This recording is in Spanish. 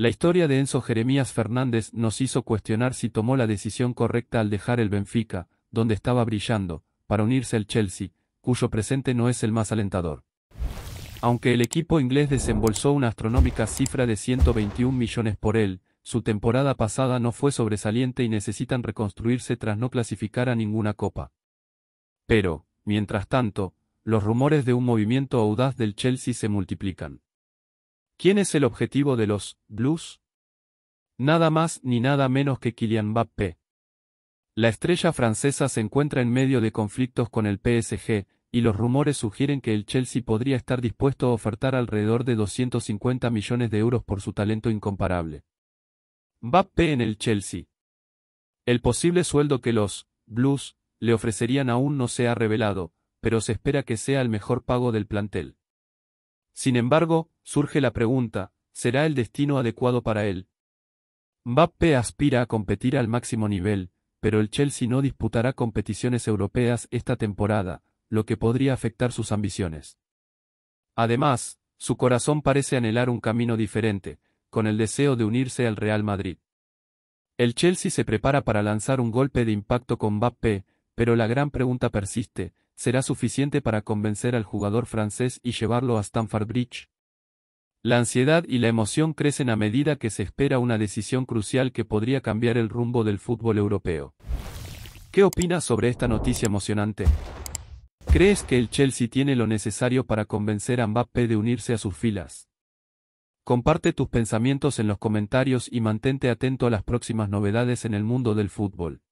La historia de Enzo Jeremías Fernández nos hizo cuestionar si tomó la decisión correcta al dejar el Benfica, donde estaba brillando, para unirse al Chelsea, cuyo presente no es el más alentador. Aunque el equipo inglés desembolsó una astronómica cifra de 121 millones por él, su temporada pasada no fue sobresaliente y necesitan reconstruirse tras no clasificar a ninguna copa. Pero, mientras tanto, los rumores de un movimiento audaz del Chelsea se multiplican. ¿Quién es el objetivo de los Blues? Nada más ni nada menos que Kylian Mbappé. La estrella francesa se encuentra en medio de conflictos con el PSG, y los rumores sugieren que el Chelsea podría estar dispuesto a ofertar alrededor de 250 millones de euros por su talento incomparable. Mbappé en el Chelsea. El posible sueldo que los Blues le ofrecerían aún no se ha revelado, pero se espera que sea el mejor pago del plantel. Sin embargo, surge la pregunta, ¿será el destino adecuado para él? Mbappé aspira a competir al máximo nivel, pero el Chelsea no disputará competiciones europeas esta temporada, lo que podría afectar sus ambiciones. Además, su corazón parece anhelar un camino diferente, con el deseo de unirse al Real Madrid. El Chelsea se prepara para lanzar un golpe de impacto con Mbappé, pero la gran pregunta persiste, ¿será suficiente para convencer al jugador francés y llevarlo a Stamford Bridge? La ansiedad y la emoción crecen a medida que se espera una decisión crucial que podría cambiar el rumbo del fútbol europeo. ¿Qué opinas sobre esta noticia emocionante? ¿Crees que el Chelsea tiene lo necesario para convencer a Mbappé de unirse a sus filas? Comparte tus pensamientos en los comentarios y mantente atento a las próximas novedades en el mundo del fútbol.